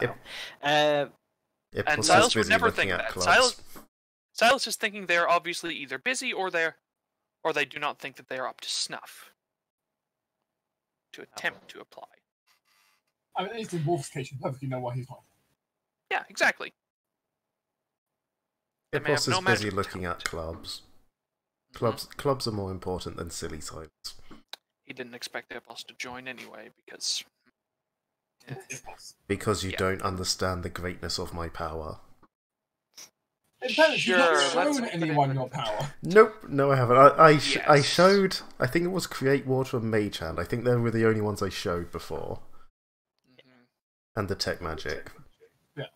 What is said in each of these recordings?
Yep. Uh, It And Silas would never looking think that. clubs. Silas- Silas is thinking they're obviously either busy or they're, or they do not think that they are up to snuff. To attempt to apply. I mean, at least in Wolf's case, you perfectly know why he's not. Yeah, exactly. They may Ipos no is busy magical looking at talent. clubs. Clubs clubs are more important than silly sites. He didn't expect Ipos to join anyway because. Ipos. Because you Yeah. don't understand the greatness of my power. In fairness, you've not shown anyone your power. Nope, no, I haven't. I I, sh- I showed. I think it was Create Water and Mage Hand. I think they were the only ones I showed before, mhm. and Detect Magic.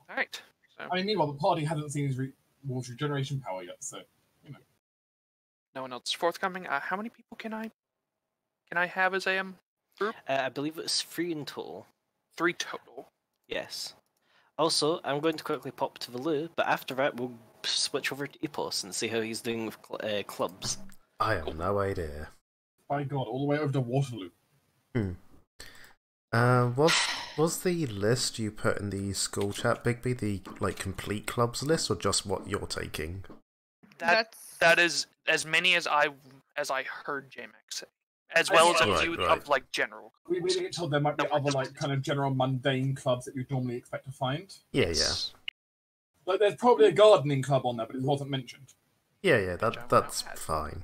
Alright. So, I mean, meanwhile, the party hasn't seen his re- Wolf's regeneration power yet, so you know. no one else forthcoming. Uh, how many people can I can I have as AM? uh, I believe it's three in total. Three total. Yes. Also, I'm going to quickly pop to the Valu, but after that, we'll switch over to Ipos and see how he's doing with cl- uh, clubs. I have no idea. by God, all the way over to Waterloo. Hmm. Uh, was was the list you put in the school chat, Bigby, the like complete clubs list, or just what you're taking? That That's that is as many as I as I heard JMac say, as well as a Right, few right. of like general. We we get told there might be No, other like kind of general mundane clubs that you'd normally expect to find. Yeah, yeah, Like there's probably a gardening club on there, but it wasn't mentioned. yeah, yeah. That that's fine.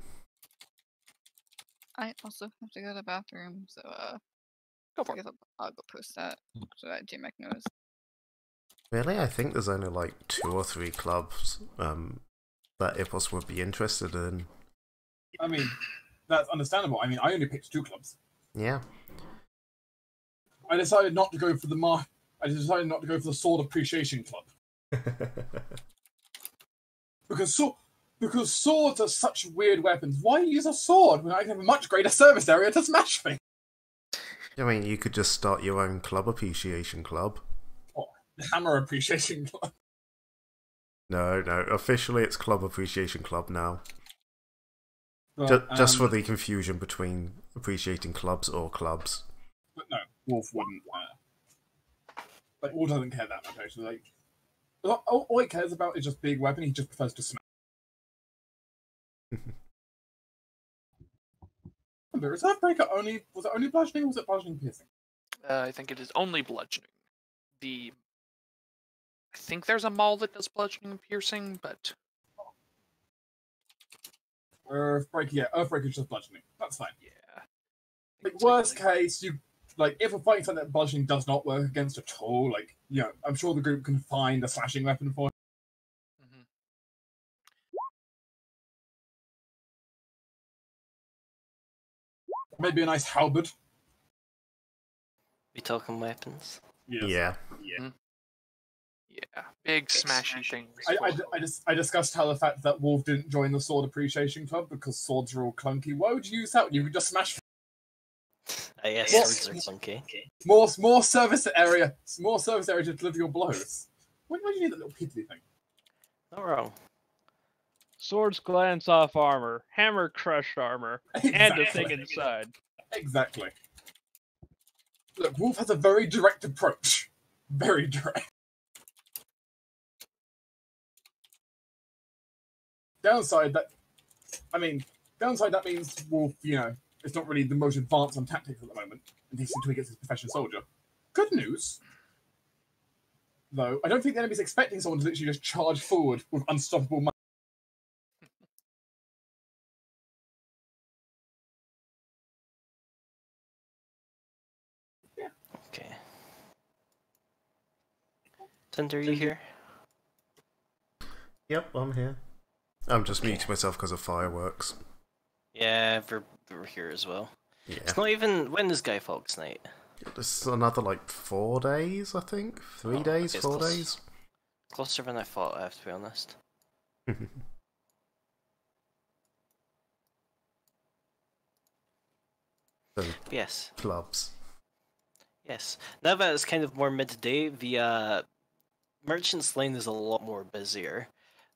I also have to go to the bathroom, so uh, Go for I it. I'll, I'll go post that so that JMac knows. Really, I think there's only like two or three clubs um, that Ipos would be interested in. I mean, that's understandable. I mean, I only picked two clubs. Yeah. I decided not to go for the mar. I decided not to go for the sword appreciation club because so because swords are such weird weapons. Why use a sword when I have a much greater service area to smash things? I mean, you could just start your own club appreciation club. The hammer appreciation club. No, no. Officially, it's Club Appreciation Club now. But, Ju- just for um, the confusion between appreciating clubs or clubs. But no, Wolf wouldn't. Uh, like, Wolf doesn't care that much actually. Like, all, all all he cares about is just big weapon. He just prefers to smash. The Earthbreaker only was it only bludgeoning? Or was it bludgeoning piercing? Uh, I think it is only bludgeoning. The I think there's a maul that does bludgeoning and piercing, but Earthbreaker, yeah, Earthbreaker is just bludgeoning. That's fine. yeah. Like worst case, you like if we're fighting something that bludgeoning does not work against at all. Like, you know, I'm sure the group can find a slashing weapon for. it. Mhm. Maybe a nice halberd. We talking weapons? Yeah. Yeah, big smashy things. I, I, I, just, I discussed how the fact that Wolf didn't join the Sword Appreciation Club because swords are all clunky. Why would you use that? You could just smash Uh, yes, Yes. swords are clunky. more, more service area, more service area to deliver your blows. Why, why do you need that little piddly thing? Not wrong. Swords glance off armor, hammer crushed armor, and the thing inside. Exactly. Look, Wolf has a very direct approach. Very direct. Downside that, I mean, downside that means Wolf, you know, it's not really the most advanced on tactics at the moment, and he's until he gets his professional soldier. Good news, though, I don't think the enemy's expecting someone to literally just charge forward with unstoppable. Mu- Okay. Tinder, are you here? Yep, I'm here. I'm just muting myself because of fireworks. Yeah, we're, we're here as well. Yeah. It's not even when is Guy Fawkes night? It's another like four days, I think. Three Oh, days, four close. days. Closer than I thought. I have to be honest. Yes, clubs. yes. Now that it's kind of more midday, the uh, Merchant's Lane is a lot more busier.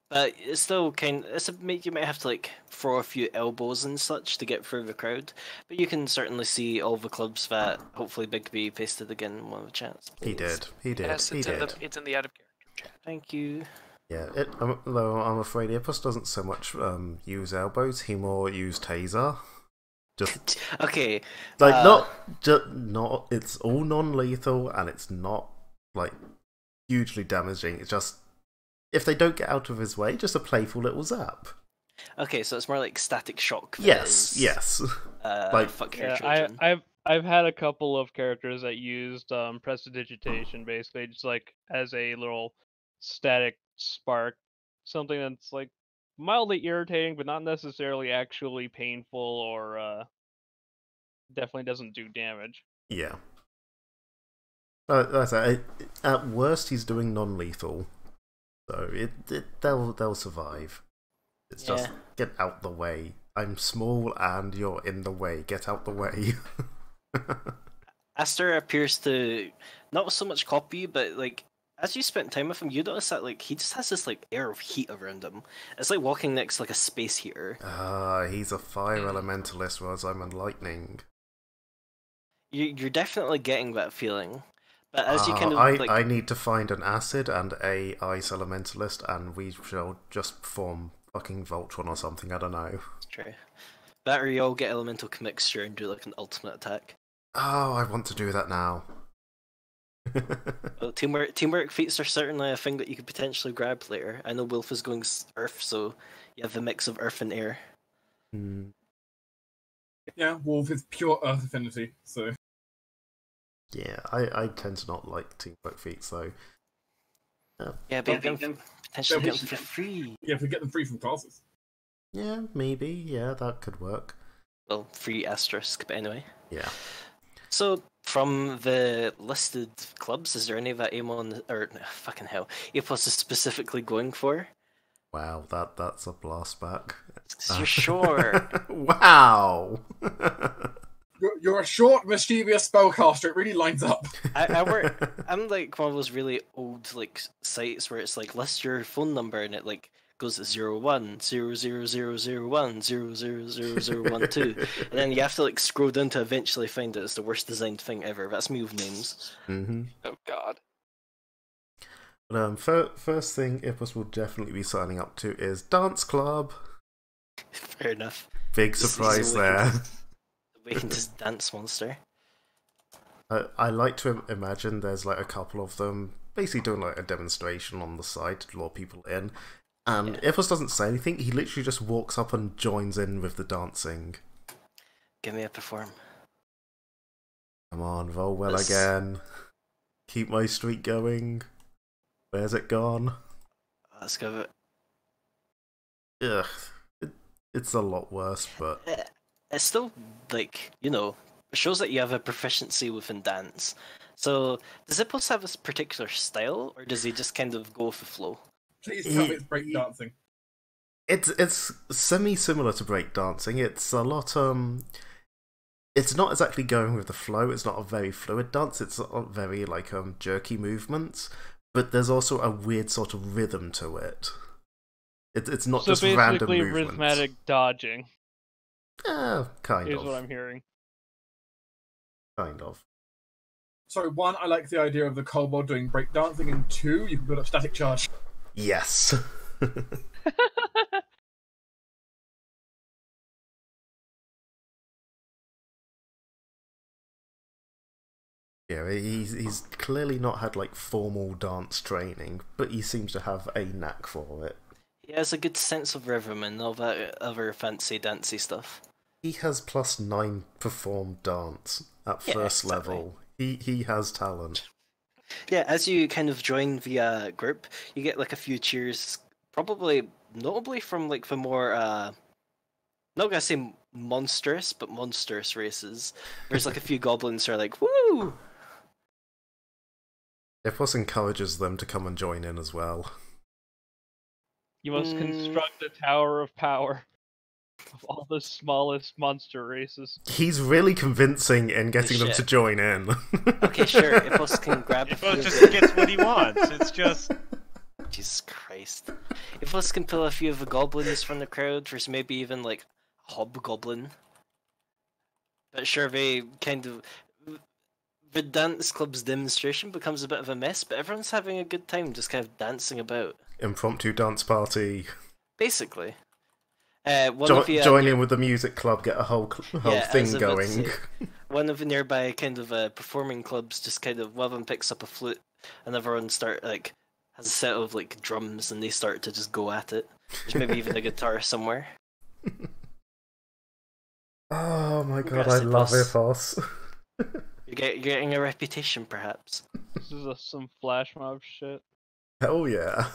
But it's still kind. It's a you might have to like throw a few elbows and such to get through the crowd. But you can certainly see all the clubs that hopefully Big B pasted again in one of the chats. He did. He did. yes, he it's in the it's in the out of character chat. Thank you. Yeah, it, um, though I'm afraid Ipos doesn't so much um, use elbows. He more use taser. Just Okay. like Uh, not, just not. It's all non-lethal and it's not like hugely damaging. It's just if they don't get out of his way, just a playful little zap. Okay, so it's more like static shock. than Yes, is, yes. Uh, Like- fuck your Yeah, I, children. I've I've had a couple of characters that used um, prestidigitation, basically just like as a little static spark, something that's like mildly irritating, but not necessarily actually painful or uh, definitely doesn't do damage. Yeah. Uh, that's it. At worst, he's doing non-lethal, so it, it they'll they'll survive. It's just get out the way. I'm small and you're in the way. Get out the way. Aster appears to not so much copy, but like as you spend time with him, you notice that like he just has this like air of heat around him. It's like walking next to like a space heater. Ah, he's a fire elementalist, whereas I'm a lightning. You you're definitely getting that feeling. But as you kind of I, like I need to find an acid and a ice elementalist, and we shall just form fucking Voltron or something. I don't know. True. Better you all get elemental commixture and do like an ultimate attack. Oh, I want to do that now. Well, teamwork teamwork feats are certainly a thing that you could potentially grab later. I know Wolf is going Earth, so you have the mix of Earth and Air. Hmm. Yeah, Wolf is pure Earth affinity, so Yeah, I, I tend to not like teamwork feats though. Yeah, but you can potentially get them for free. yeah, if we get them free from classes. Yeah, maybe. Yeah, that could work. Well, free asterisk, but anyway. Yeah. So, from the listed clubs, is there any of that Amon or no, fucking hell, Apos is specifically going for? Wow, that that's a blast back. You're sure? wow. You're, you're a short, mischievous spellcaster. It really lines up. I, I work. I'm like one of those really old like sites where it's like list your phone number and it like goes to zero one zero zero zero zero one zero zero zero zero one two, and then you have to like scroll down to eventually find it. It's the worst designed thing ever. That's me with names. hmm Oh God. But um, fir- first thing Ipos will definitely be signing up to is dance club. Fair enough. Big surprise there. Wicked- Awakened this dance monster. I, I like to imagine there's like a couple of them basically doing like a demonstration on the side to lure people in. And Yeah. Doesn't say anything, he literally just walks up and joins in with the dancing. Give me a perform. Come on, roll well This- again. Keep my streak going. Where's it gone? Let's go. Ugh. It, it's a lot worse, but Eh, It's still like you know it shows that you have a proficiency within dance. So does Zippos have a particular style, or does he just kind of go with the flow? Please tell me He- it's breakdancing. it's it's semi similar to breakdancing. It's a lot um it's not exactly going with the flow. It's not a very fluid dance. It's a very like um jerky movements, but there's also a weird sort of rhythm to it. It, it's not so just random basically, movements. rhythmic dodging Eh, kind is of. what I'm hearing. Kind of. So one, I like the idea of the kobold doing breakdancing, and two, you can build up static charge. Yes. Yeah, he's he's clearly not had like formal dance training, but he seems to have a knack for it. He has a good sense of rhythm and all that other fancy dancy stuff. He has plus nine perform dance at Yeah, first exactly. level. He he has talent. Yeah, as you kind of join the uh, group, you get like a few cheers, probably notably from like the more uh, not gonna say monstrous, but monstrous races. There's like a few goblins who are like, "Woo!" Ipos encourages them to come and join in as well. You must Mm. construct a tower of power of all the smallest monster races. He's really convincing in getting them to join in. Okay, sure. If us can grab a If few he of just gets what he wants, it's just Jesus Christ. If If can pull a few of the goblins from the crowd, or maybe even like hobgoblin. But sure, they kind of the dance club's demonstration becomes a bit of a mess, but everyone's having a good time, just kind of dancing about. Impromptu dance party. Basically, uh, one Jo- of the uh, join in with the music club, get a whole whole Yeah, thing was about to going. one of the nearby kind of uh, performing clubs just kind of one of them picks up a flute and everyone start like has a set of like drums and they start to just go at it. There's maybe even a guitar somewhere. Oh my god, I love Ipos. Ipos. You're, get, you're getting a reputation, perhaps. This is a, some flash mob shit. Hell yeah.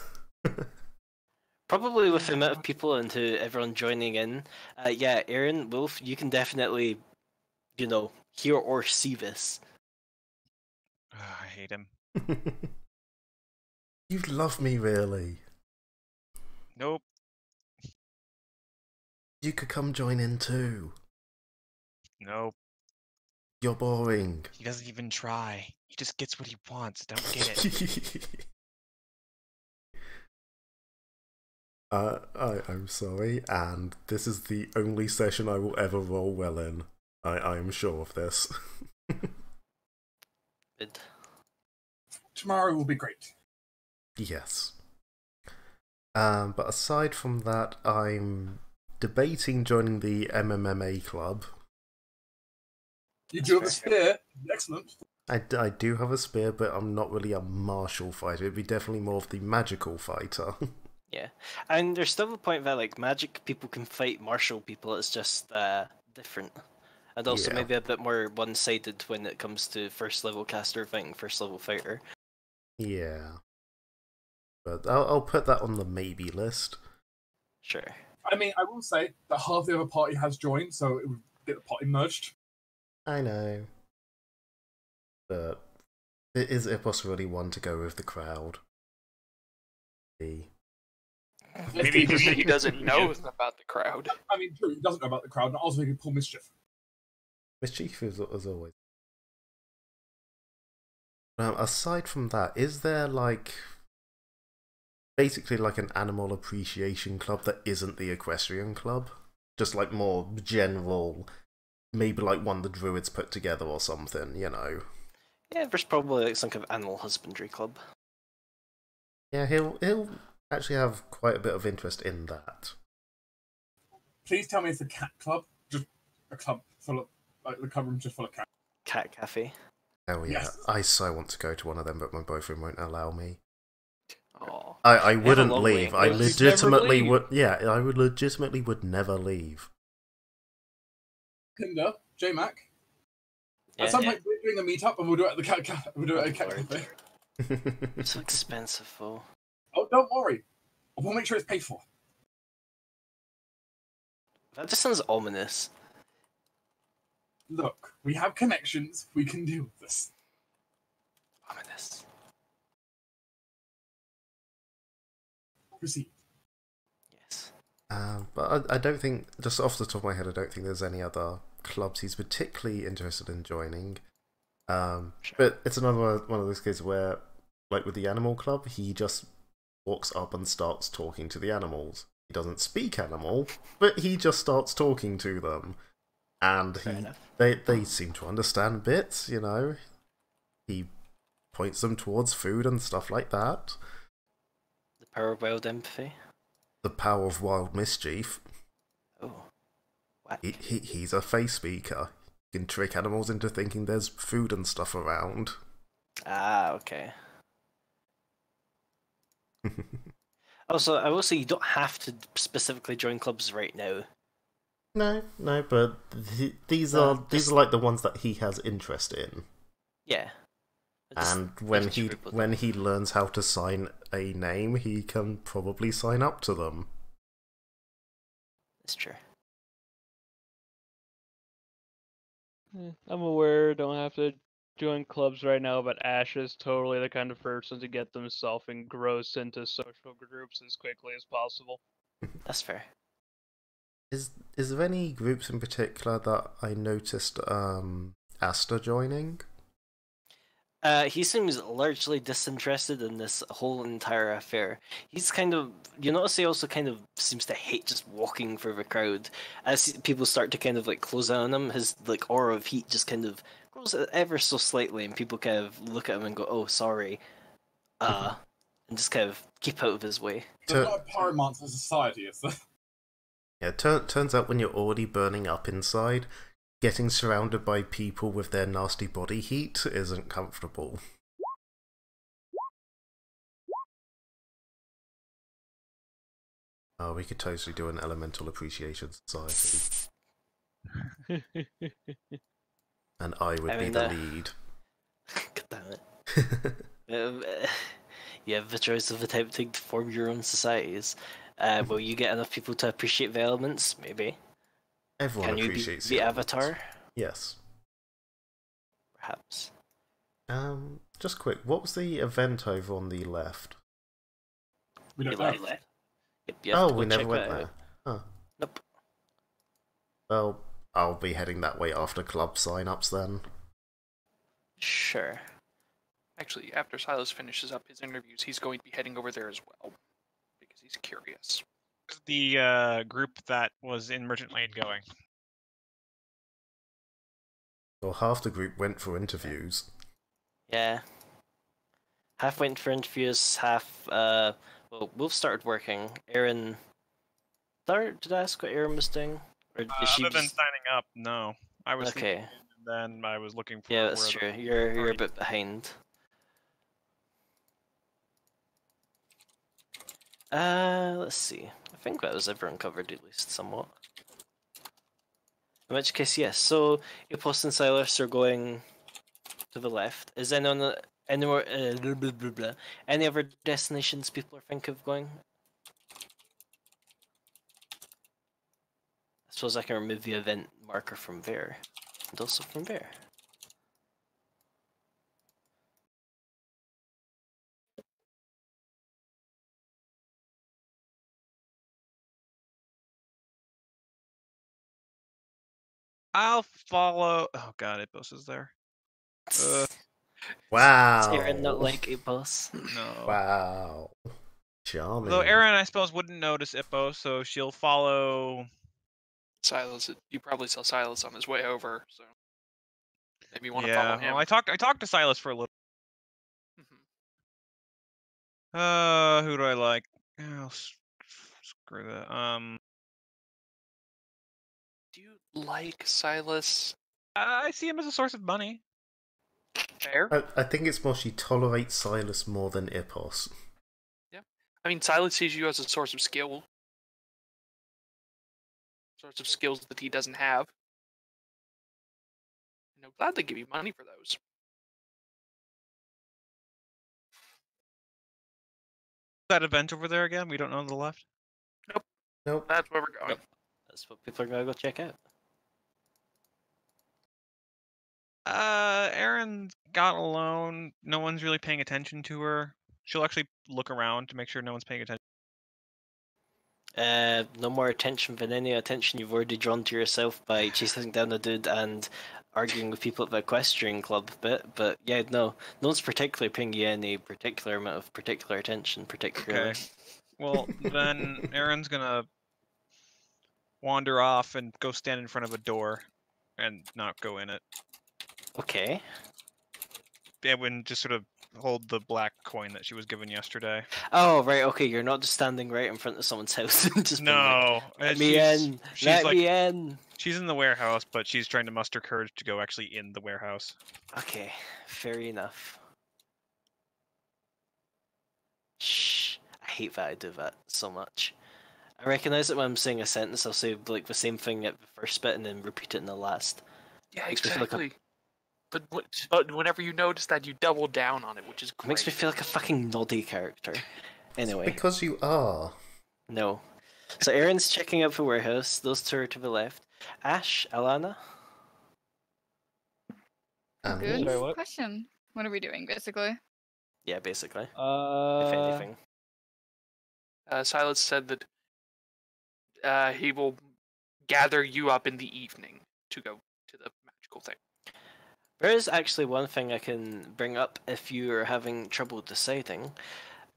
Probably with the amount of people and who everyone joining in. Uh, yeah, Aaron, Wolf, you can definitely, you know, hear or see this. Ah, I hate him. you love me, really. Nope. You could come join in too. Nope. You're boring. He doesn't even try. He just gets what he wants. Don't get it. uh, I, I'm sorry, and this is the only session I will ever roll well in. I, I am sure of this. Tomorrow will be great. yes. Um, but aside from that, I'm debating joining the MMMA club. You do have a spear. Excellent. I, d- I do have a spear, but I'm not really a martial fighter. It'd be definitely more of the magical fighter. Yeah, and there's still the point that like magic people can fight martial people. It's just uh, different, and also Yeah. maybe a bit more one-sided when it comes to first level caster fighting first level fighter. yeah. But I'll, I'll put that on the maybe list. Sure. I mean, I will say that half the other party has joined, so it would get the party merged. I know. But i- is Ipos really one to go with the crowd? The- Maybe he, he doesn't know about the crowd. I mean, true, he doesn't know about the crowd, and also he can pull mischief. Mischief is as always. Um, aside from that, is there like basically like an animal appreciation club that isn't the equestrian club? Just like more general, maybe like one the druids put together or something, you know? Yeah, there's probably like some kind of animal husbandry club. Yeah, he'll he'll actually have quite a bit of interest in that. Please tell me it's a cat club, just a club full of like the club room just full of cats. Cat cafe. Oh yeah, Yes. I so want to go to one of them, but my boyfriend won't allow me. Oh, I, I wouldn't long way leave. I. You'd legitimately would. Yeah, I would legitimately would never leave. Tinder, J Mac. yeah, At some yeah. point, we're doing a meetup, and we'll do it at the cat. cat we'll do it at a cat Lord. cafe. It's so expensive though. Oh, don't worry. We'll make sure it's paid for. That just sounds ominous. Look, we have connections. We can deal with this. Ominous. Proceed. Yes. Um, but I, I don't think, just off the top of my head, I don't think there's any other clubs he's particularly interested in joining. Um, Sure. but it's another one one of those cases where, like with the animal club, he just walks up and starts talking to the animals. He doesn't speak animal, but he just starts talking to them, and he they they seem to understand bits. You know, he points them towards food and stuff like that. The power of wild empathy. The power of wild mischief. Oh. Whack. He, he he's a face speaker. He can trick animals into thinking there's food and stuff around. Ah, okay. Also, I will say you don't have to specifically join clubs right now. no, no, but th- these Uh, are these are like the ones that he has interest in. Yeah. Just- And when he when he learns how to sign a name, he can probably sign up to them. That's true. Eh, I'm aware, don't have to join clubs right now, but Ash is totally the kind of person to get themselves engrossed into social groups as quickly as possible. That's fair. Is is there any groups in particular that I noticed um Asta joining? Uh, he seems largely disinterested in this whole entire affair. He's kind of, you notice he also kind of seems to hate just walking through the crowd. As people start to kind of like close in on him, his like aura of heat just kind of grows ever so slightly, and people kind of look at him and go, "Oh, sorry," uh, and just kind of keep out of his way. There's To- not a pyromancer society, is there? Yeah, tur- turns out when you're already burning up inside, getting surrounded by people with their nasty body heat isn't comfortable. Oh, we could totally do an elemental appreciation society, and I would I be the uh, lead. God damn it. Um, you have the choice of attempting to form your own societies. Uh, will you get enough people to appreciate the elements? Maybe. Everyone Can you be appreciates the avatar? Yes. Perhaps. Um, just quick, what was the event over on the left? We don't You like know. Yep, Oh, we never went there. Huh. Nope. Well, I'll be heading that way after club sign-ups then. Sure. Actually, after Silas finishes up his interviews, he's going to be heading over there as well because he's curious. The uh, group that was in Merchant Lane going. Well, half the group went for interviews. Yeah. Half went for interviews, half uh well both started working. Aaron did I ask what Aaron was doing? Or did Uh, she other than signing up, no. I was Okay. then I was looking for Yeah, that's true. You're you're a bit behind. Uh let's see. I think that was everyone covered at least somewhat. In which case, yes. So Ipos and Silas are going to the left. Is anyone anywhere uh, blah, blah, blah, blah. any other destinations people are thinking of going? I suppose I can remove the event marker from there. And also from there. I'll follow. Oh god, Ipos is there. Uh, Wow. Is Aaron not like Ipos? no. Wow. Charming. Though Aaron, I suppose, wouldn't notice Ipos, so she'll follow. Silas, you probably saw Silas on his way over, so maybe you want to follow him. Well, I talked. I talked to Silas for a little. Mhm. Uh, who do I like? Oh, s- screw that. Um, Do you like Silas? I see him as a source of money. Fair. I, I think it's more she tolerates Silas more than Ipos. Yeah. I mean, Silas sees you as a source of skill. Source of skills that he doesn't have. You know, glad they give you money for those. That event over there again? We don't know on the left. Nope. Nope. That's where we're going. That's what people are gonna go check out. Uh, Aaron got alone. No one's really paying attention to her. She'll actually look around to make sure no one's paying attention. Uh, no more attention than any attention you've already drawn to yourself by chasing down a dude and arguing with people at the equestrian club bit. But yeah, no, no one's particularly paying you any particular amount of particular attention, particularly. Okay. Well, then Aaron's gonna wander off and go stand in front of a door and not go in it. Okay. It would just sort of hold the black coin that she was given yesterday. Oh right, okay. You're not just standing right in front of someone's house and just being like, no, Let me she's, in. she's Let like me in. she's in the warehouse, but she's trying to muster courage to go actually in the warehouse. Okay, fair enough. Shh. I hate that I do that so much. I recognize it when I'm saying a sentence, I'll say like the same thing at the first bit and then repeat it in the last. Yeah, Makes me like a- exactly. But wh- but whenever you notice that, you double down on it, which is great. makes me feel like a fucking noddy character. Anyway, Because you are. no. So Aaron's checking out the warehouse, those two are to the left. Ash, Alana? And Good Sorry, what? question. What are we doing, basically? Yeah, basically. Uh, if anything. Uh, Silas said that uh, he will gather you up in the evening to go to the magical thing. There is actually one thing I can bring up if you are having trouble deciding.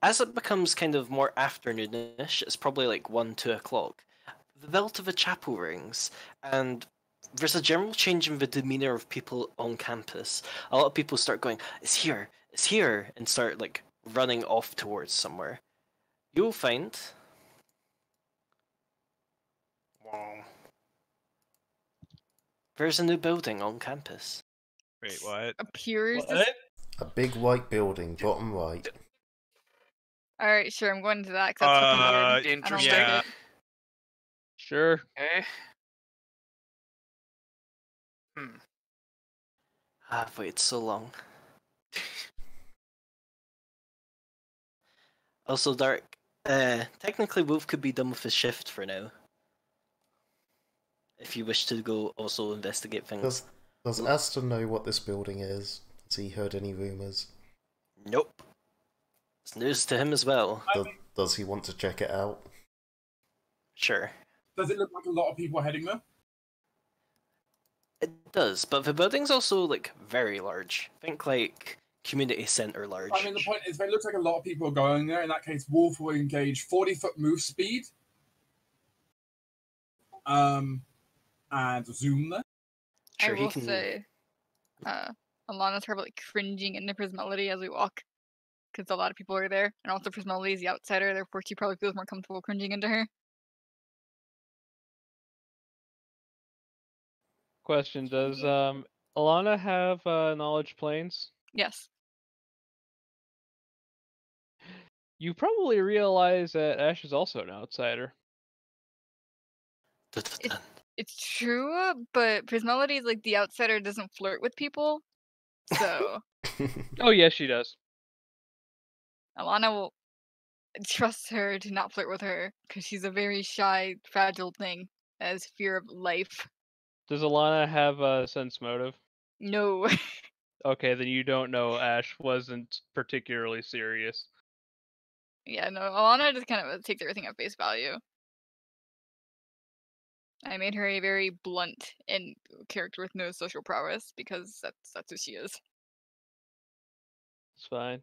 As it becomes kind of more afternoonish, it's probably like one, two o'clock. The bell of a chapel rings, and there's a general change in the demeanor of people on campus. A lot of people start going, "It's here, it's here," and start like running off towards somewhere. You'll find. Wow. There's a new building on campus. Wait, what? Appears. What? A big white building, bottom right. All right, sure. I'm going to that. 'cause that's Uh, weird. Interesting. yeah. it. Sure. Okay. Hmm. Ah, I've waited so long. also, Dark. Uh, technically, Wolf could be done with his shift for now. If you wish to go also investigate things. Does Does Aston know what this building is? Has he heard any rumours? Nope. It's news to him as well. Does, does he want to check it out? Sure. does it look like a lot of people are heading there? It does, but the building's also like very large. Think like community center large. I mean, the point is, if it looks like a lot of people are going there, in that case, Wolf will engage 40 foot move speed um, and zoom there. Sure, I he will can. say, uh, Alana's probably like cringing into Prismelody as we walk, because a lot of people are there, and also Prismelody is the outsider, therefore she probably feels more comfortable cringing into her. Question: Does um Alana have uh, knowledge planes? Yes. You probably realize that Ash is also an outsider. Dun-dun-dun. It's true, but Prismelody is like the outsider doesn't flirt with people. So Oh yes, she does. Alana will trust her to not flirt with her because she's a very shy, fragile thing that has fear of life. Does Alana have a sense motive? No. Okay, then you don't know Ash wasn't particularly serious. yeah, no. Alana just kind of uh, takes everything at face value. I made her a very blunt and character with no social prowess because that's that's who she is. It's fine.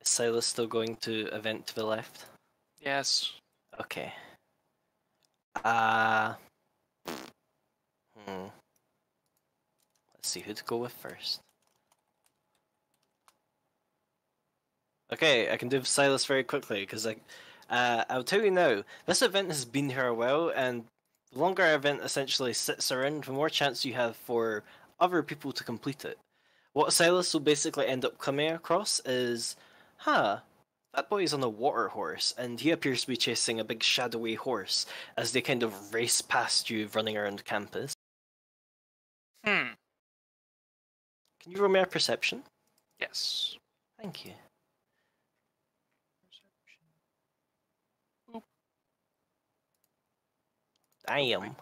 Is Silas still going to event to the left? Yes. Okay. Uh hmm. Let's see who to go with first. Okay, I can do Silas very quickly because I, uh, I'll tell you now. This event has been here a while, and the longer an event essentially sits around, the more chance you have for other people to complete it. What Silas will basically end up coming across is, huh, that boy is on a water horse, and he appears to be chasing a big shadowy horse as they kind of race past you running around campus. Hmm. Can you roll me a perception? Yes. Thank you. Damn.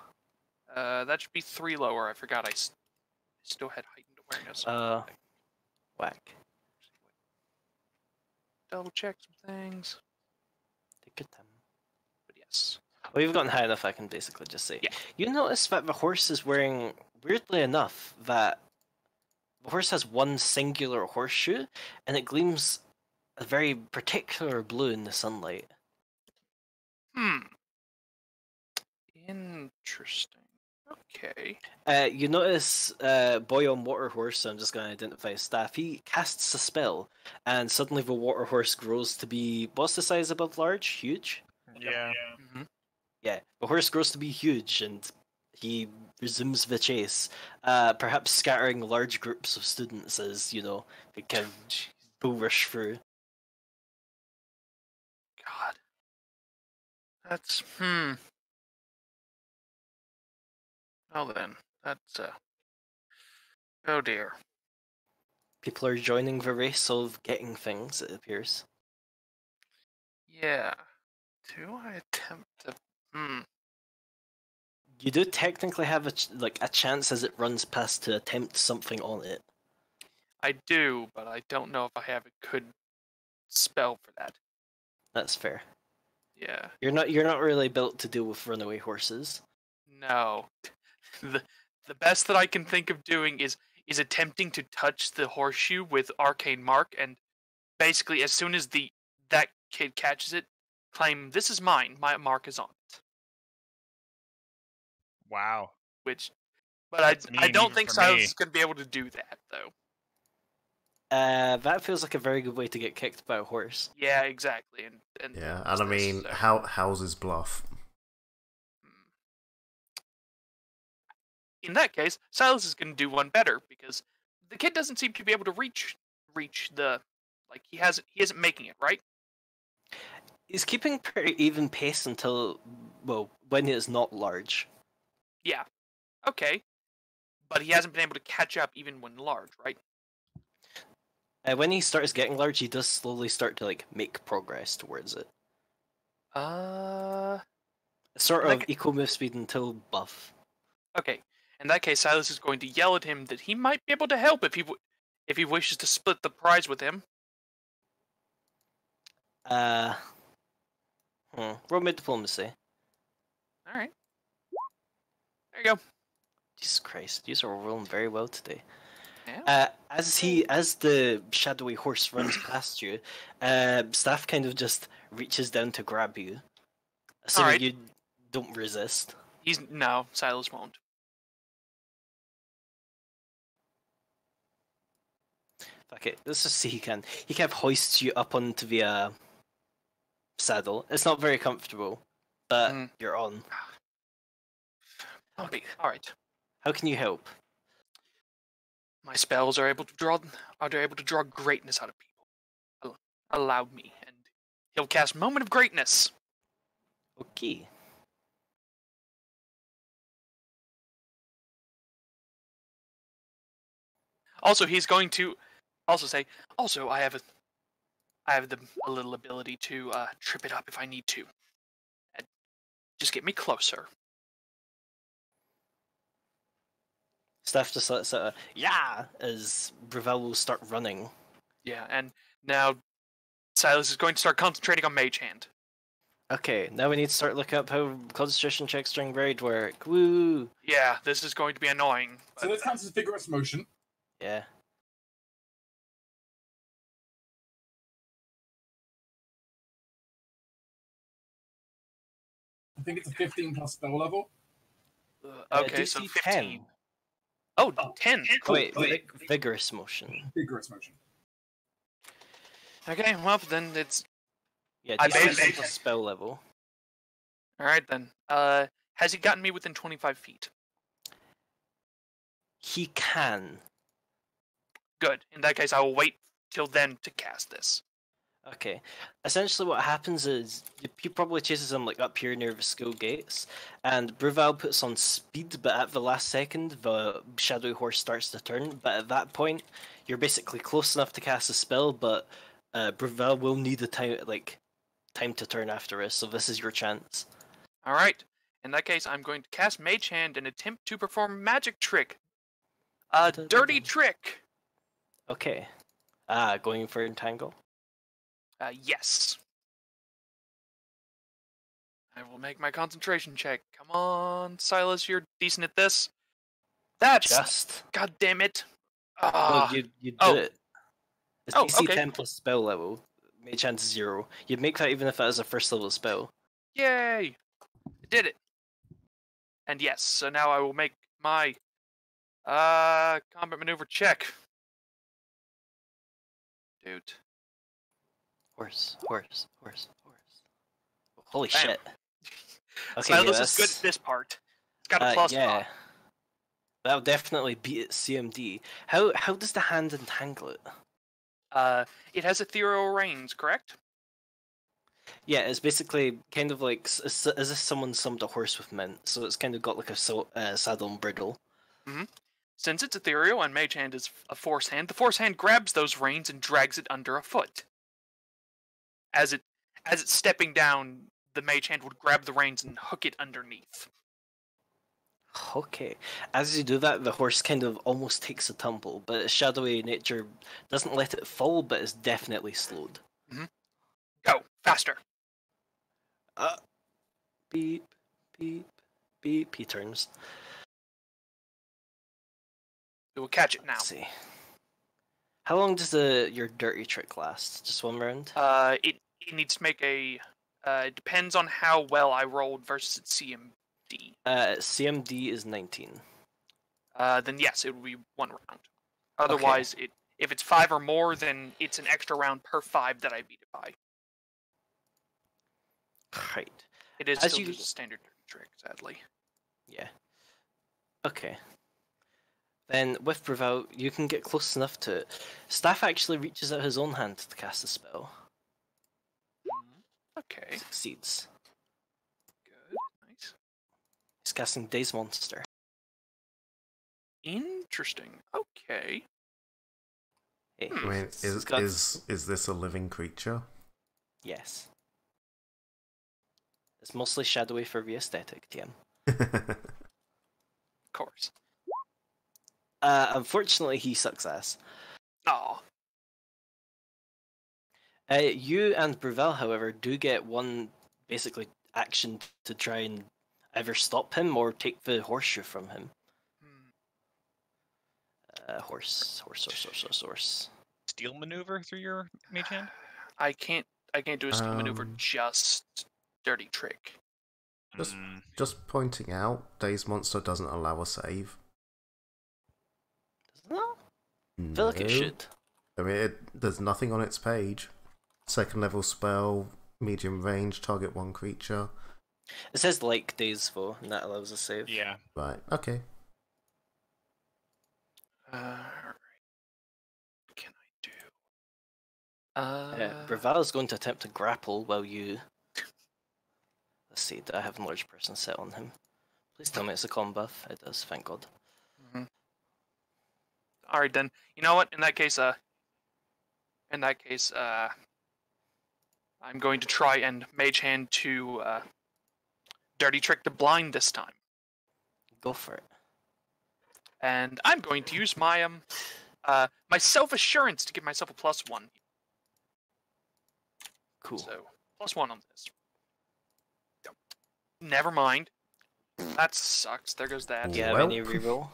Uh, that should be three lower. I forgot. I still had heightened awareness. Uh, whack. Double check some things. Take your time. But yes. Well, you've gotten high enough, I can basically just say. Yeah. You notice that the horse is wearing, weirdly enough, that the horse has one singular horseshoe, and it gleams a very particular blue in the sunlight. Hmm. Interesting. Okay. Uh, you notice uh, boy on water horse. So I'm just going to identify his staff. He casts a spell, and suddenly the water horse grows to be what's the size above large? Huge. Yeah. hmm Yeah, the horse grows to be huge, and he resumes the chase. Uh, perhaps scattering large groups of students as you know they kind of bull rush through. God. That's hmm. Well then, that's uh. Oh dear. People are joining the race of getting things. It appears. Yeah. Do I attempt to? Hmm. You do technically have a ch- like a chance as it runs past to attempt something on it. I do, but I don't know if I have a good spell for that. That's fair. Yeah. You're not you're not really built to deal with runaway horses. No. The the best that I can think of doing is is attempting to touch the horseshoe with arcane mark, and basically, as soon as the that kid catches it, claim this is mine. My mark is on it. Wow. Which, but I That's I mean don't think for Silas me. is going to be able to do that though. Uh, that feels like a very good way to get kicked by a horse. Yeah, exactly. And and Yeah, and I mean, so- how how's his bluff? In that case, Silas is going to do one better because the kid doesn't seem to be able to reach reach the like he hasn't he isn't making it right. He's keeping pretty even pace until, well, when he is not large. Yeah, okay, but he hasn't been able to catch up even when large, right? Uh, when he starts getting large, he does slowly start to like make progress towards it. Uh, Sort of Like- equal move speed until buff. okay. In that case, Silas is going to yell at him that he might be able to help if he w- if he wishes to split the prize with him. Uh, hmm. roll mid diplomacy. All right, there you go. Jesus Christ, you are rolling very well today. Yeah. Uh, as he, as the shadowy horse runs past you, uh, staff kind of just reaches down to grab you, assuming Alright. you don't resist. He's no Silas won't. Fuck it, let's just see he can. He kind of hoists you up onto the uh, saddle. It's not very comfortable, but Mm. you're on. Okay, all right. How can you help? My spells are able to draw are able to draw greatness out of people. Allow me, and he'll cast Moment of Greatness. Okay. Also, he's going to also say, also I have a I have the a little ability to uh, trip it up if I need to. And just get me closer. Staff just lets out a yeah as Brevel will start running. Yeah, and now Silas is going to start concentrating on Mage Hand. Okay, now we need to start looking up how concentration checks during raid work. Woo! Yeah, this is going to be annoying. So but, this counts as vigorous motion. Yeah. I think it's a 15 plus spell level. uh, Uh, okay, so DC 15. Oh, 10. Cool. Wait, vig- vigorous motion. Vigorous motion. Okay, well then it's Yeah, I DC basically- plus spell level. all right then. Uh, has he gotten me within 25 feet? He can. Good. In that case, I will wait till then to cast this. Okay. Essentially, what happens is he probably chases him like up here near the school gates, and Bruval puts on speed, but at the last second, the shadowy horse starts to turn. But at that point, you're basically close enough to cast a spell, but uh, Bruval will need the time, like time to turn after us. So this is your chance. All right. In that case, I'm going to cast Mage Hand and attempt to perform magic trick. A dirty trick. Okay. Ah, going for entangle. Uh, yes. I will make my concentration check. Come on, Silas, you're decent at this. That's Just. god damn it. Oh, Ah, you you do oh. it. It's Oh, DC okay. 10 plus spell level. Mage hand zero. You'd make that even if that was a first level spell. yay! I did it. And yes, so now I will make my uh combat maneuver check. Dude. Horse, horse, horse, horse. Holy shit. Okay, Silas yeah, is good at this part. It's got a uh, plus yeah. five. That'll definitely beat its CMD. How how does the hand entangle it? Uh, it has ethereal reins, correct? Yeah, it's basically kind of like as if someone summed a horse with mint. So it's kind of got like a so, uh, saddle and bridle. Since it's ethereal and Mage Hand is a force hand, the force hand grabs those reins and drags it under a foot. As it as it's stepping down, the Mage Hand would grab the reins and hook it underneath. Okay. As you do that, the horse kind of almost takes a tumble, but its shadowy nature doesn't let it fall, but is definitely slowed. Go faster. Uh, beep, beep, beep. He turns. We will catch it now. Let's see. How long does the your dirty trick last? Just one round? Uh, it, it needs to make a. Uh, it depends on how well I rolled versus its CMD. Uh, CMD is 19. Uh, then yes, it will be one round. Otherwise, it if it's five or more, then it's an extra round per five that I beat it by. Right. It is As still you- just a standard dirty trick, sadly. Yeah. Okay. Then with Breval, you can get close enough to it. Staff actually reaches out his own hand to cast a spell. Mm-hmm. Okay, Succeeds. good, nice, He's casting Daze Monster. interesting. Okay, Hey, hmm. I mean, is got- is is this a living creature? Yes. It's mostly shadowy for the aesthetic, TM. of course. Uh, unfortunately, he sucks ass. Oh, Uh, you and Brevel, however, do get one basically action to try and either stop him or take the horseshoe from him. Uh, horse, horse, horse, horse, horse, horse. Steel maneuver through your mage hand? I can't. I can't do a steal maneuver. Um, Just dirty trick. Just- Mm, Just pointing out, Daze Monster doesn't allow a save. Doesn't it? I feel like it No. should. I mean, it, there's nothing on its page. Second level spell, medium range, target one creature. It says like daze though, and that allows a save. yeah. Right. Okay. Uh. What can I do? Uh, Uh, Breval is going to attempt to grapple while you. Let's see, do I have enlarged person set on him? Please tell me it's a con buff. It does, thank God. All right then. You know what? In that case, uh, in that case, uh, I'm going to try and mage hand to uh, dirty trick to blind this time, Go for it. and I'm going to use my um, uh, my self assurance to give myself a plus one. Cool. So plus one on this. Never mind. That sucks. There goes that. Do you have any Well. reroll?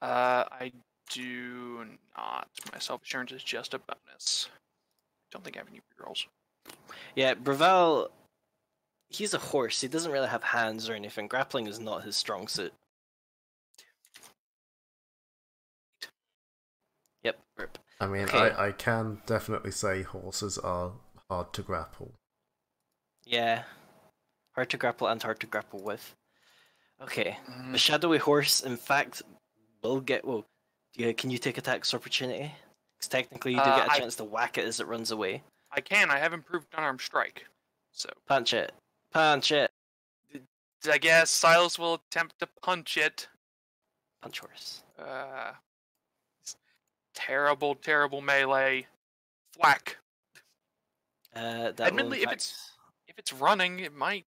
Uh, I do not. My self assurance is just a bonus. Don't think I have any rerolls. Yeah, Breval. He's a horse. He doesn't really have hands or anything. Grappling is not his strong suit. Yep, rip. I mean, Okay. I, I can definitely say horses are hard to grapple. Yeah. Hard to grapple and hard to grapple with. Okay. Mm, The shadowy horse, in fact, will get. Well, you, can you take attacks opportunity? Because technically, you do Uh, get a I- chance to whack it as it runs away. I can. I have improved unarmed strike. So Punch it. Punch it. I guess Silas will attempt to punch it. Punch horse. Uh, terrible, terrible melee. Thwack. Uh, that Admittedly, if fact, it's- If it's running, it might.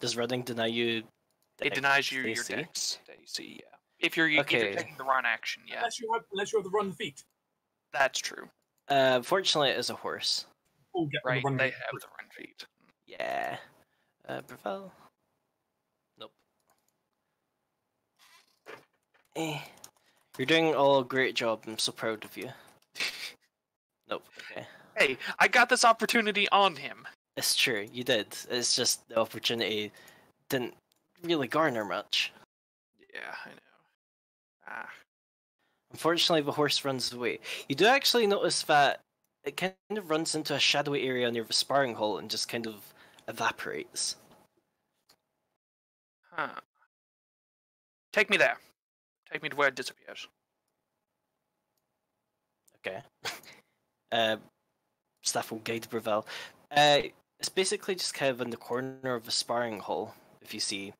Does running deny you. It denies you your dex. AC, yeah. If you're, if you're taking the run action, yeah, Unless you have, unless you have the run feat. that's true. Uh, unfortunately, it is a horse. Or get Right, the run they feet. have the run feat. Yeah. Uh, Breval. Nope. Eh. You're doing all a great job. I'm so proud of you. nope. Okay. Hey, I got this opportunity on him. It's true. You did. It's just the opportunity didn't really garner much. Yeah, I know. Ah, Unfortunately, the horse runs away. You do actually notice that it kind of runs into a shadowy area near the sparring hole and just kind of evaporates. huh. Take me there. Take me to where it disappears. Okay. uh, staff will guide Brevel. Uh, it's basically just kind of in the corner of the sparring hall, if you see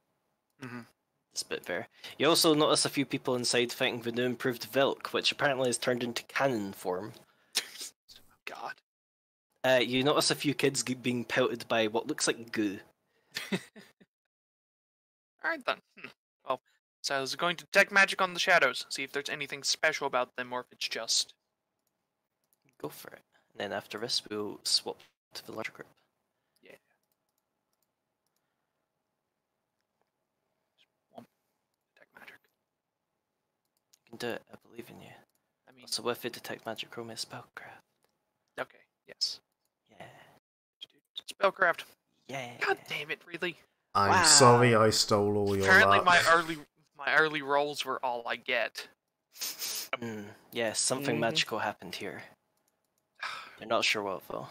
This bit there. You also notice a few people inside fighting the new improved Vilk, which apparently has turned into cannon form. God. Uh, you notice a few kids being pelted by what looks like goo. Alright then. Hmm. Well, so I was going to detect magic on the shadows, see if there's anything special about them or if it's just. Go for it. And then after this, we'll swap to the larger group. Womp. Detect magic. do it. I believe in you. I mean, So what if it detect magic chroma spellcraft? okay, yes. Yeah. Spellcraft. Yeah. God damn it, really? I'm Wow. sorry I stole all your Apparently, luck. my early my early rolls were all I get. Mm, yes, something Mhm. magical happened here. You're not sure what though.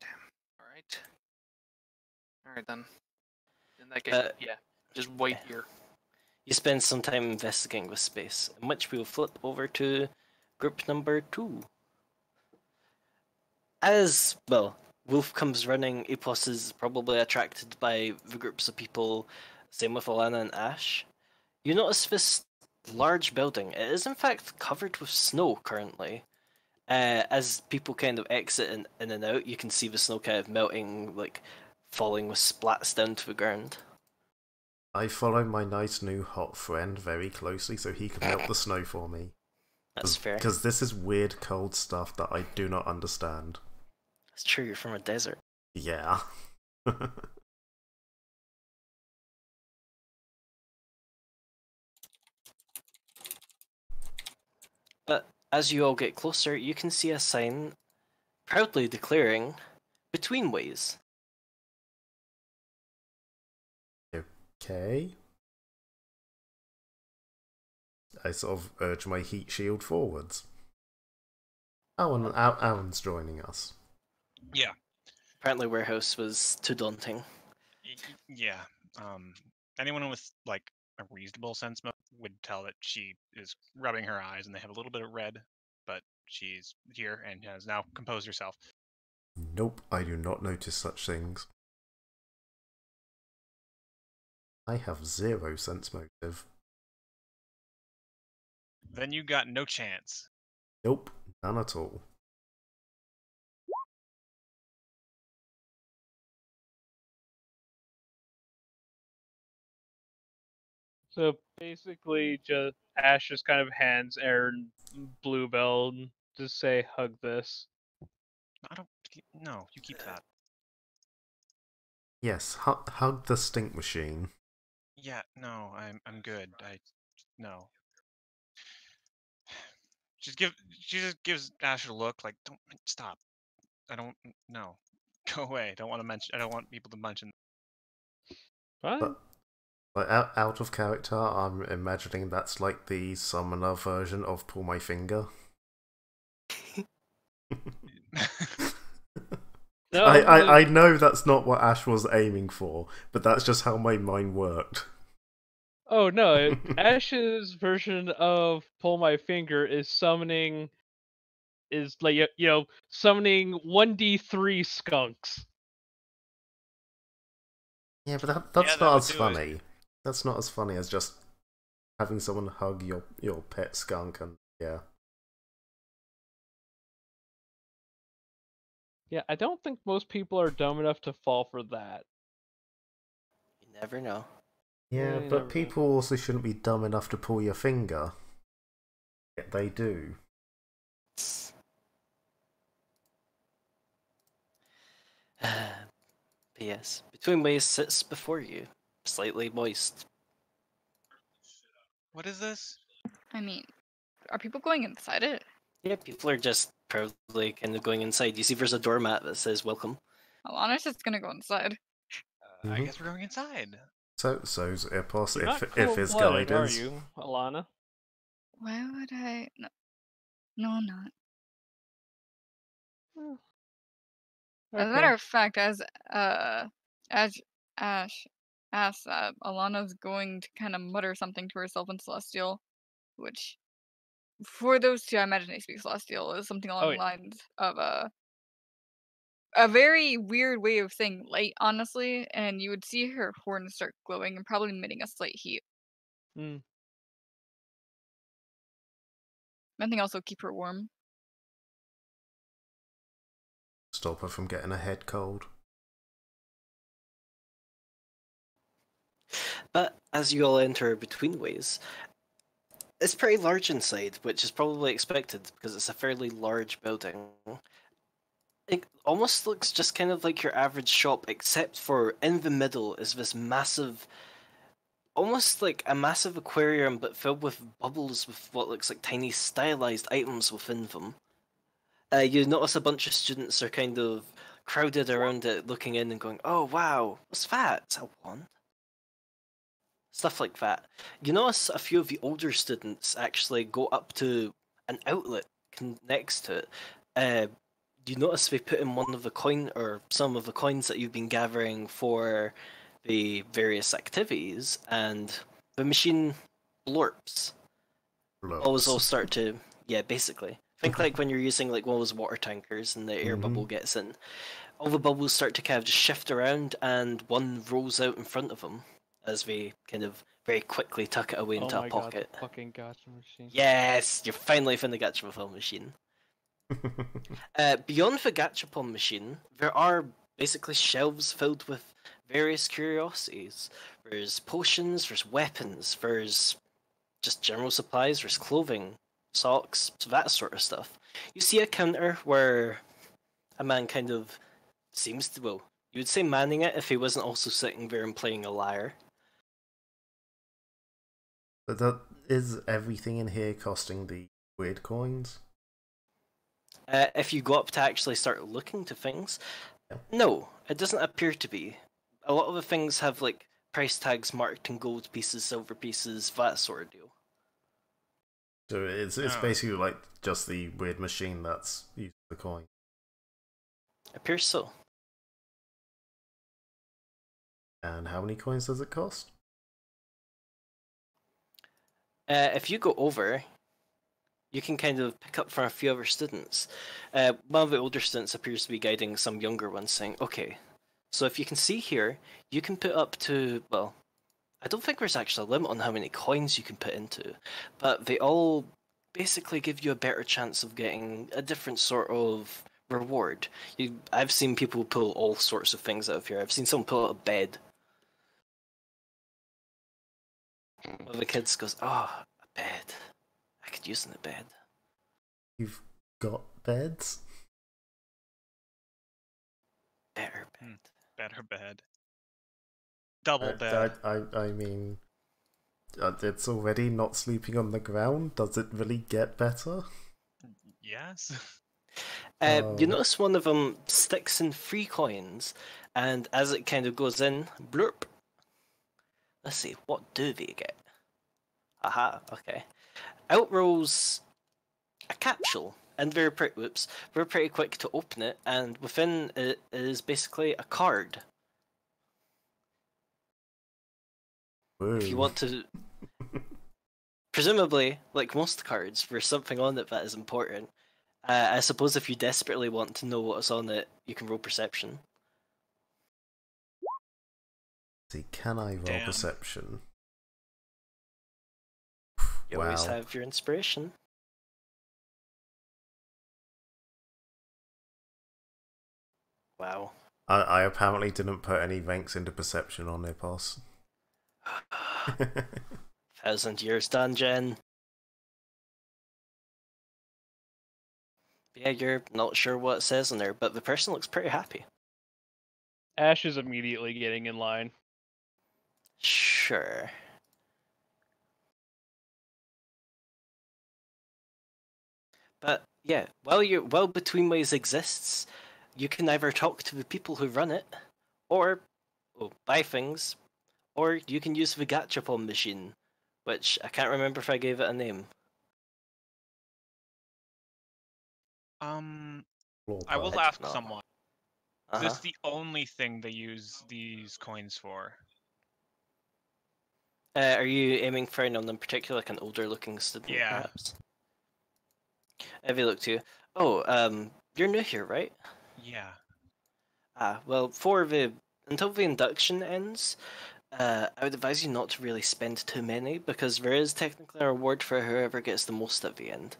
Damn. All right. All right then. In that case, Uh, yeah, just wait yeah. here. You spend some time investigating with space, in which we will flip over to group number two. As well, Wolf comes running. Ipos is probably attracted by the groups of people. Same with Alana and Ash. You notice this large building. It is in fact covered with snow currently. Uh, as people kind of exit in, in and out, you can see the snow kind of melting, like falling with splats down to the ground. I follow my nice new hot friend very closely so he can melt the snow for me. That's fair. Because this is weird cold stuff that I do not understand. It's true, you're from a desert. Yeah. But as you all get closer, you can see a sign proudly declaring Between Ways. Okay. I sort of urge my heat shield forwards. Oh, and Al- Alan's joining us. Yeah. Apparently, Warehouse was too daunting. Y- y- Yeah. Um, anyone with like a reasonable sense would tell that she is rubbing her eyes and they have a little bit of red, but she's here and has now composed herself. Nope, I do not notice such things. I have zero sense motive. Then you got no chance. Nope, none at all. So basically, just Ash just kind of hands Aaron Bluebell and just say, "Hug this." I don't. No, you keep that. Yes, hu- hug the stink machine. Yeah. No, I'm. I'm good. I. No. Just give. She just gives Ash a look like, "Don't stop. I don't. No. Go away. I Don't want to mention. I don't want people to mention. Fine. But like, out, out of character, I'm imagining that's like the summoner version of pull my finger. No, I, I, I know that's not what Ash was aiming for, but that's just how my mind worked. Oh no, Ash's version of pull my finger is summoning is like you know, summoning 1d3 skunks. Yeah, but that, that's that not would as do it. funny. That's not as funny as just having someone hug your, your pet skunk and yeah. Yeah, I don't think most people are dumb enough to fall for that. You never know. Yeah, Yeah, you never but know. people also shouldn't be dumb enough to pull your finger. Yet they do. P.S. Between Ways sits before you, slightly moist. What is this? I mean, are people going inside it? Yeah, people are just proudly kind of going inside. You see, there's a doormat that says "Welcome." Alana's just gonna go inside. Uh, I Mhm. guess we're going inside. So, so's Ipos You're if, if his cold-blooded, guide are is. you, Alana? Why would I? No, no I'm not. Hmm. As a matter of fact, as uh, as Ash asks that, uh, Alana's going to kind of mutter something to herself in Celestial, which, for those two, I imagine they speak Celestial, is something along Oh, the yeah. lines of a a very weird way of saying light, honestly. And you would see her horns start glowing and probably emitting a slight heat. Hmm. Nothing else will keep her warm. Stop her from getting a head cold. But as you all enter between ways, it's pretty large inside, which is probably expected because it's a fairly large building. It almost looks just kind of like your average shop, except for in the middle is this massive almost like a massive aquarium, but filled with bubbles with what looks like tiny stylized items within them. Uh, you notice a bunch of students are kind of crowded around it, looking in and going, "Oh wow, what's that? It's a wand." Stuff like that. You notice a few of the older students actually go up to an outlet next to it. Uh, you notice they put in one of the coin or some of the coins that you've been gathering for the various activities, and the machine blorps. Always all start to yeah, basically. Think like when you're using like one of those water tankers and the air bubble mm-hmm. gets in. All the bubbles start to kind of just shift around and one rolls out in front of them as they kind of very quickly tuck it away oh into my a god, pocket. the fucking gotcha machine. Yes, you're finally found the Gachapon machine. Uh, beyond the Gachapon machine, there are basically shelves filled with various curiosities. There's potions, there's weapons, there's just general supplies, there's clothing, socks, that sort of stuff. You see a counter where a man kind of seems to, well, you would say manning it if he wasn't also sitting there and playing a lyre. But that is everything in here costing the weird coins. Uh, if you go up to actually start looking to things, Yeah. no, it doesn't appear to be. A lot of the things have like price tags marked in gold pieces, silver pieces, that sort of deal. So it's it's Oh. basically like just the weird machine that's using the coin. Appears so. And how many coins does it cost? Uh, if you go over, you can kind of pick up from a few other students. Uh, one of the older students appears to be guiding some younger ones, saying, "Okay, so if you can see here, you can put up to well, I don't think there's actually a limit on how many coins you can put into, but they all basically give you a better chance of getting a different sort of reward. You, I've seen people pull all sorts of things out of here. I've seen someone pull out a bed. One of the kids goes, "Oh, a bed. I could use in a bed." You've got beds? Better Hmm. bed. Better bed. Double I, bed. I, I, I mean, uh, it's already not sleeping on the ground. Does it really get better? Yes. Uh, you Oh. notice one of them sticks in three coins, and as it kind of goes in, blurp. Let's see, what do they get? Aha, okay. Out rolls a capsule, and very pretty. Whoops, very pretty quick to open it, and within it is basically a card. If you want to, presumably, like most cards, there's something on it that is important. Uh, I suppose if you desperately want to know what's on it, you can roll perception. See, can I roll Damn. perception? You wow. always have your inspiration. Wow. I, I apparently didn't put any ranks into perception on Ipos. Thousand years dungeon. Yeah, you're not sure what it says in there, but the person looks pretty happy. Ash is immediately getting in line. Sure. But yeah, while you while Between Ways exists, you can either talk to the people who run it, or oh, buy things, or you can use the Gachapon machine, which I can't remember if I gave it a name. Um, I will pad. ask No. someone. Is Uh-huh. this the only thing they use these coins for? Uh, are you aiming for anyone in particular, like an older looking student, Yeah. perhaps? Have you looked to? Oh, um, you're new here, right? Yeah. Ah, well, for the until the induction ends, uh, I would advise you not to really spend too many because there is technically a reward for whoever gets the most at the end.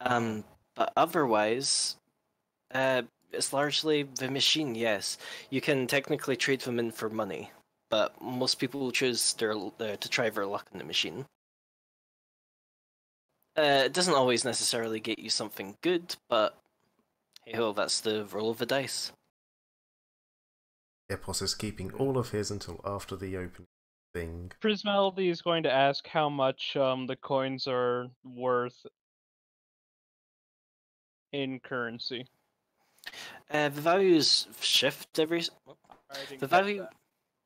Um, but otherwise, uh, it's largely the machine. Yes, you can technically trade them in for money, but most people will choose their uh, to try their luck in the machine. Uh, it doesn't always necessarily get you something good, but hey ho, that's the roll of the dice. Ipos is keeping all of his until after the opening. thing. Prismality is going to ask how much um the coins are worth in currency. Uh, the values shift every. s- I The catch value.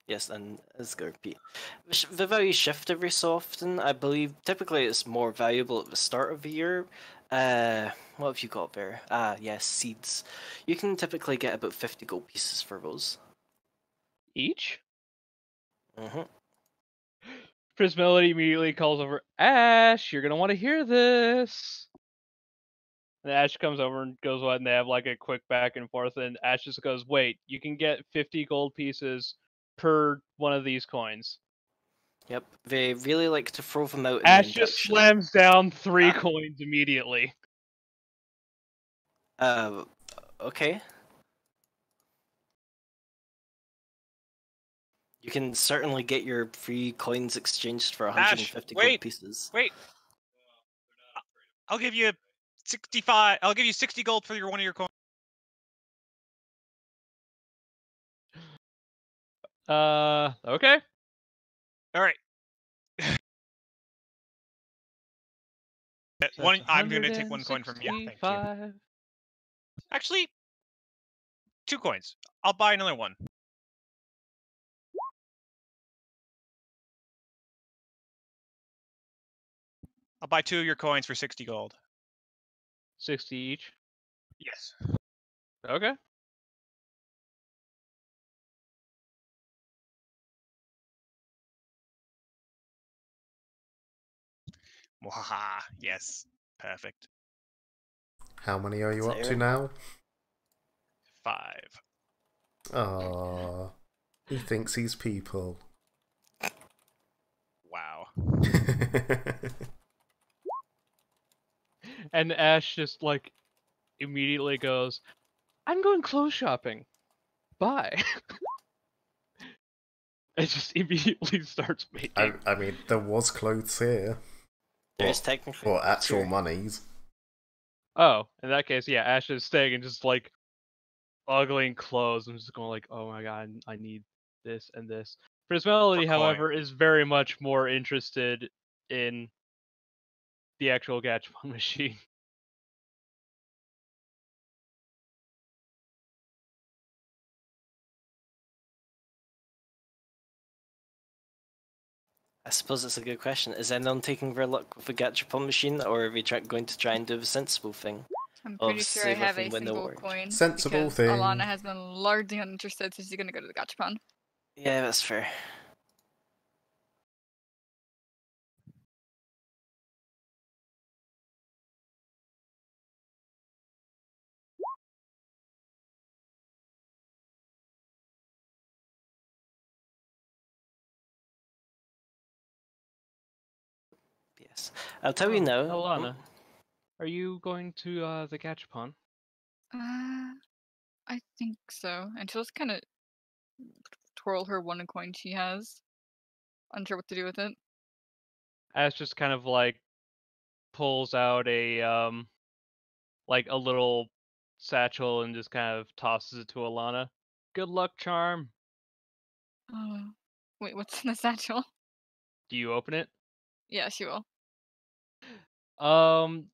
Yes, and it's going to repeat. The values shift every so often. I believe typically it's more valuable at the start of the year. Uh, what have you got there? Ah, yes, seeds. You can typically get about 50 gold pieces for those. Each? hmm Prismality immediately calls over Ash, you're gonna want to hear this. And Ash comes over and goes what and they have like a quick back and forth and Ash just goes, Wait, you can get fifty gold pieces per one of these coins. Yep, they really like to throw them out. in Ash just slams down three Ah. coins immediately. Uh, okay. You can certainly get your free coins exchanged for 150 gold wait. pieces. Wait. I'll give you 65. I'll give you 60 gold for your one of your coins. Uh okay. All right. One. I'm going to take one coin from you. Thank you. Actually, two coins. I'll buy another one. I'll buy two of your coins for 60 gold. 60 each. Yes. Okay. Wahaha. Yes. Perfect. How many are you So up to now? Five. Ah, he thinks he's people. Wow. And Ash just like immediately goes, I'm going clothes shopping. Bye. it just immediately starts making. I, I mean, there was clothes here There's technically for actual two. monies. Oh, in that case, yeah, Ash is staying and just like ogling clothes and just going like, oh my god, I need this and this. Prismality, For however, is very much more interested in the actual Gachapon machine. I suppose it's a good question. Is anyone taking their luck with the Gachapon machine, or are we try- going to try and do the sensible thing? I'm of pretty sure I save have up a and win the single award. coin. Sensible thing. Alana has been largely uninterested, so she's gonna go to the gachapon. Yeah, that's fair. Yes. I'll tell you Oh, now. Alana, are you going to uh, the Gachapon? Uh, I think so. And she'll just kind of twirl her one coin she has, unsure what to do with it. Ash just kind of like pulls out a um like a little satchel and just kind of tosses it to Alana. Good luck, charm. Oh, wait, what's in the satchel? Do you open it? Yeah, she will. Um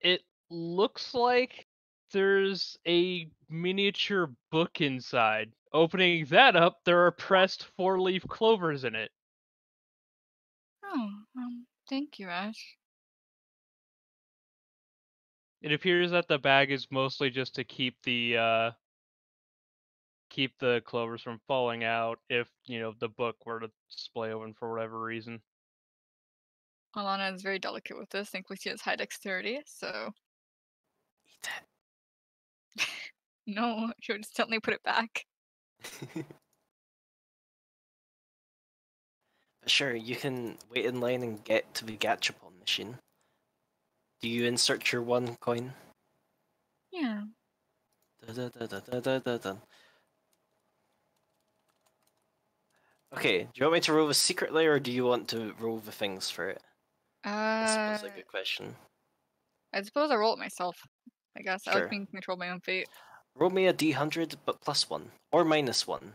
it looks like there's a miniature book inside. Opening that up, there are pressed four-leaf clovers in it. Oh, um, thank you, Ash. It appears that the bag is mostly just to keep the uh keep the clovers from falling out if, you know, the book were to splay open for whatever reason. Alana is very delicate with this. Thankfully, she has high dexterity, so Eat no, she would just gently put it back. Sure, you can wait in line and get to the Gachapon machine. Do you insert your one coin? Yeah. Da-da-da-da-da-da-da. Okay, do you want me to roll the secret layer or do you want to roll the things for it? I suppose Uh, that's a good question. I suppose I roll it myself. I guess I Sure. like being in control my own fate. Roll me a d100, but plus one, or minus one.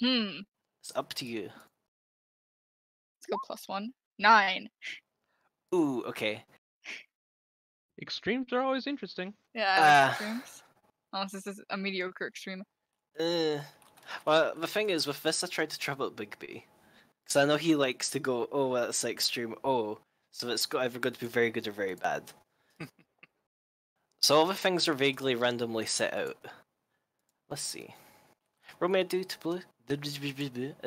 Hmm. It's up to you. Let's go plus one. Nine. Ooh, okay. Extremes are always interesting. Yeah, I like Ah. extremes. Unless this is a mediocre extreme. Uh, well, the thing is, with this, I tried to trouble Bigby. Because I know he likes to go, oh, well, it's like extreme, oh. So it's either going to be very good or very bad. so all the things are vaguely randomly set out. Let's see. Roll me a D2, please. A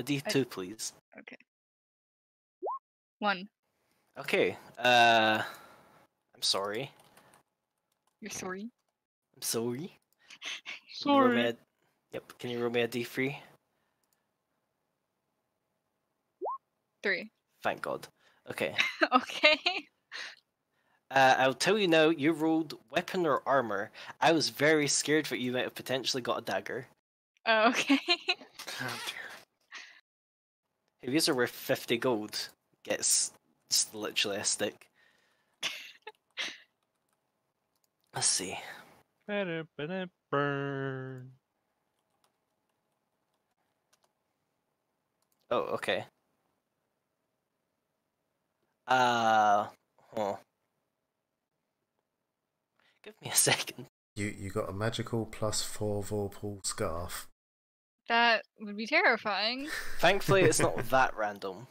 D2, please. Okay. One. Okay. Uh, I'm sorry. You're sorry. I'm sorry. Can you roll me Sorry. a- Yep. Can you roll me a D3? Three. Thank God. Okay. okay. Uh, I'll tell you now, you rolled weapon or armor. I was very scared that you might have potentially got a dagger. Okay. Oh dear. If these are worth 50 gold, gets just literally a stick. Let's see. Better, better burn. Oh, okay. Uh, huh. Give me a second. You you got a magical plus four Vorpal scarf. That would be terrifying. Thankfully, it's not that random.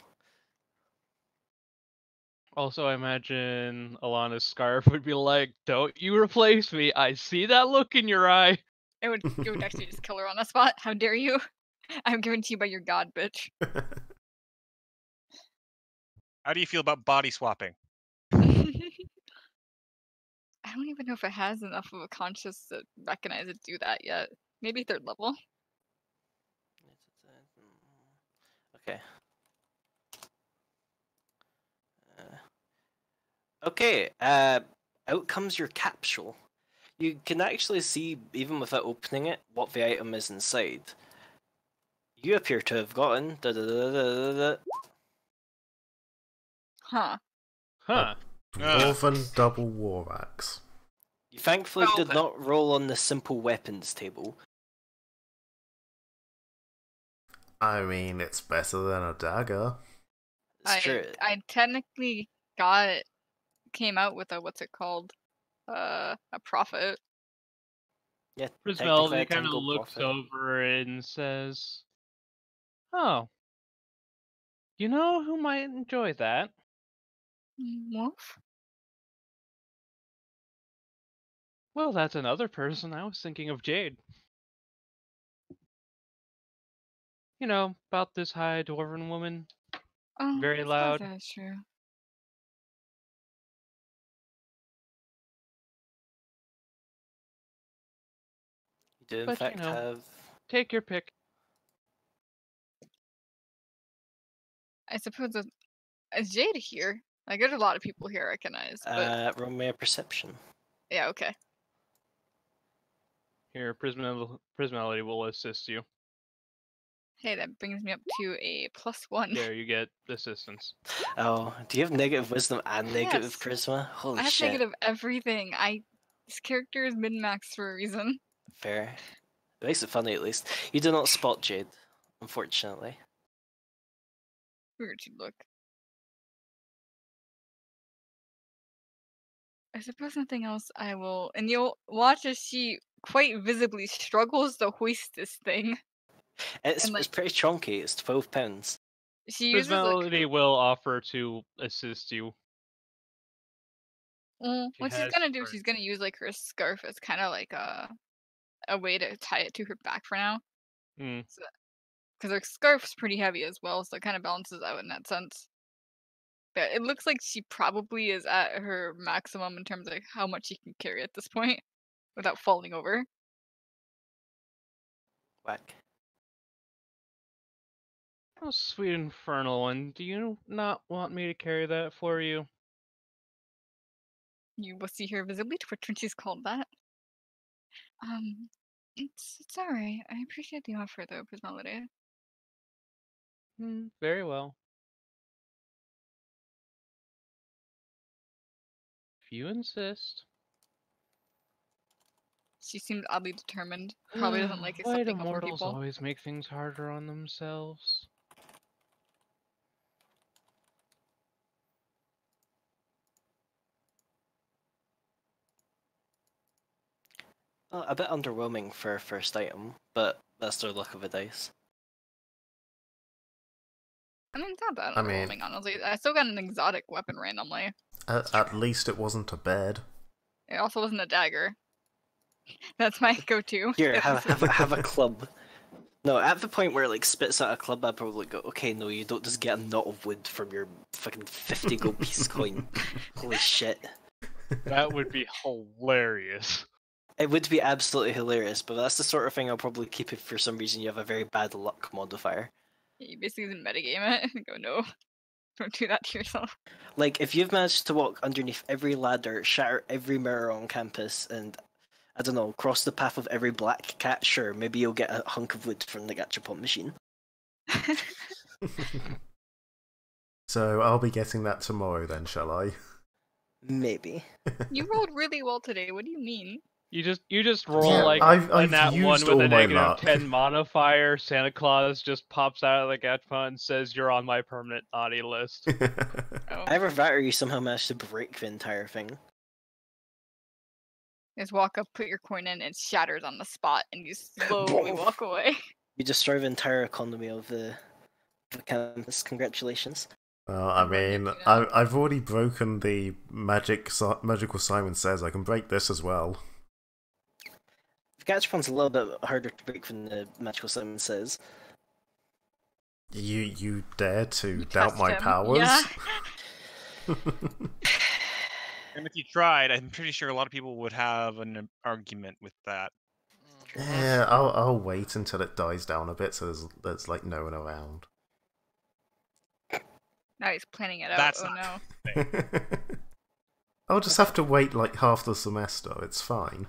Also, I imagine Alana's scarf would be like, "Don't you replace me? I see that look in your eye." It would it would actually just kill her on the spot. How dare you? I'm given to you by your god, bitch. How do you feel about body swapping? I don't even know if it has enough of a conscious to recognize it do that yet. Maybe third level. Okay. Uh, okay, uh, out comes your capsule. You can actually see, even without opening it, what the item is inside. You appear to have gotten. Da, da, da, da, da, da. Huh. Huh? Dwarven double war axe. You thankfully Well did then. not roll on the simple weapons table. I mean, it's better than a dagger. It's I true. I technically got came out with a what's it called? Uh a profit. Yeah, Prismelody technically kind of looks Prophet. over and says, "Oh, you know who might enjoy that? Wolf? Well, that's another person. I was thinking of Jade. You know about this high dwarven woman. Oh, Very loud. That's true. You do in But, you fact know, have. Take your pick. I suppose that is Jade here? Like there's a lot of people here I recognize, but Uh, roll me a perception. yeah, okay. Here, Prismal Prismality will assist you. Hey, that brings me up to a plus one. There, you get assistance. Oh, do you have negative wisdom and negative Yes. charisma? Holy shit. I have shit! negative everything. I this character is min max for a reason. Fair. It makes it funny at least. You do not spot Jade, unfortunately. Where did you look? I suppose nothing else I will and you'll watch as she quite visibly struggles to hoist this thing. It's And, it's pretty chunky. It's twelve pounds. She uses like will offer to assist you. Mm, She what she's gonna do, scarf. she's gonna use like her scarf as kind of like a a way to tie it to her back for now, Mm. because her scarf's pretty heavy as well, so it kind of balances out in that sense. But it looks like she probably is at her maximum in terms of how much she can carry at this point without falling over. Whack. Oh, sweet infernal one. Do you not want me to carry that for you? You will see her visibly twitch when she's called that. Um, it's it's alright. I appreciate the offer though, Prismality. Hmm, very well. you insist. She seemed oddly determined. Probably doesn't like accepting Why do mortals people. always make things harder on themselves? A bit underwhelming for a first item, but that's their luck of the dice. I mean, it's not that I mean, honestly. I still got an exotic weapon randomly. At, at least it wasn't a bed. It also wasn't a dagger. That's my go-to. Here, have, have, is- have a club. No, at the point where it like spits out a club, I'd probably go, okay, no, you don't just get a knot of wood from your fucking 50 gold piece coin. Holy shit. That would be hilarious. It would be absolutely hilarious, but that's the sort of thing I'll probably keep if for some reason you have a very bad luck modifier. You basically metagame it and go, no, don't do that to yourself. Like, if you've managed to walk underneath every ladder, shatter every mirror on campus, and I don't know, cross the path of every black cat, sure, maybe you'll get a hunk of wood from the gachapon machine. so I'll be getting that tomorrow then, shall I? Maybe. you rolled really well today. What do you mean? You just you just roll Yeah, like I've- a I've nat one with a negative luck. ten modifier. Santa Claus just pops out of the gachapon and says, "You're on my permanent naughty list." Oh, I Revator, you somehow managed to break the entire thing. just walk up, put your coin in, and it shatters on the spot, and you slowly walk away. You destroy the entire economy of the, the campus. Congratulations. well, I mean, I, I've already broken the magic Si- magical Simon says. I can break this as well. The a little bit harder to break than the magical Simon says. You you dare to You doubt my him. powers? Yeah. And if you tried, I'm pretty sure a lot of people would have an argument with that. yeah, I'll I'll wait until it dies down a bit, so there's there's like no one around. Now he's planning it out. That's oh no. I'll just have to wait like half the semester. It's fine.